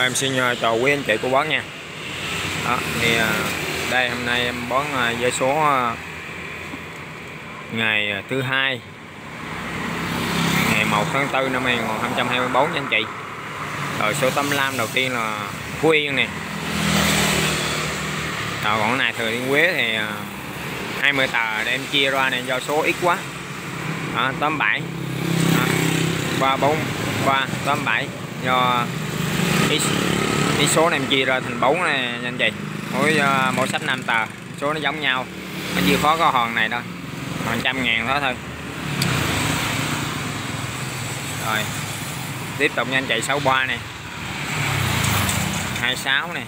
Thôi em xin ờ, chào quý anh chị cô bác nha. Đó thì ờ, đây hôm nay em bón ờ, với số ờ, ngày thứ hai. Ngày 1 tháng 4 năm 2024 nha anh chị. Rồi số tấm lam đầu tiên là Phú Yên nè. Rồi còn này thừa thiên quế thì 20 tờ để em chia ra này do số ít quá. Đó, tóm 7 ba bốn ba tóm 7 do cái, cái số này em chia ra thành bốn này nha anh chị mỗi uh, mỗi sách 5 tờ. Số nó giống nhau nó chỉ khó có hòn này thôi hòn trăm ngàn đó thôi. Rồi. Tiếp tục nha anh chị 63 này 26 này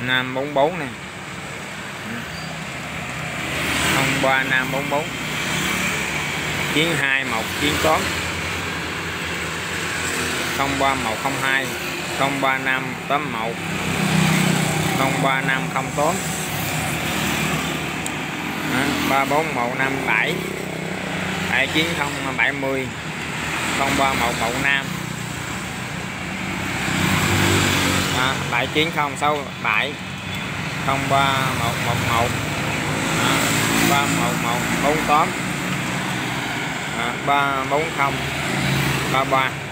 544 này 03 544 921 98 03102 03581 03508 34157 79070 03115 à, 79067 03111 à, 31148 à, 340 33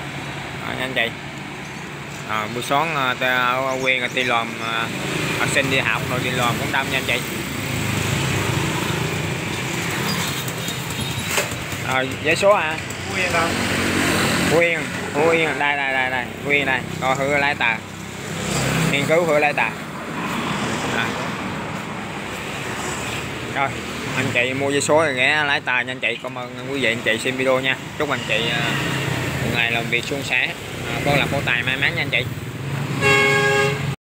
à, anh chị à, buổi sáng à, ở quê đi làm à, học sinh đi học rồi đi làm cũng đông nha anh chị rồi giấy số à Yên đâu? Phú Yên Phú Yên. Đây đây đây đây. Phú Yên đây. Coi hứa lái tờ nghiên cứu hứa lái tờ à. rồi anh chị mua giấy số thì ghé lái tờ nha anh chị. Cảm ơn quý vị anh chị xem video nha. Chúc anh chị à, một ngày làm việc suôn sẻ. À, con làm cô tài may mắn nha anh chị.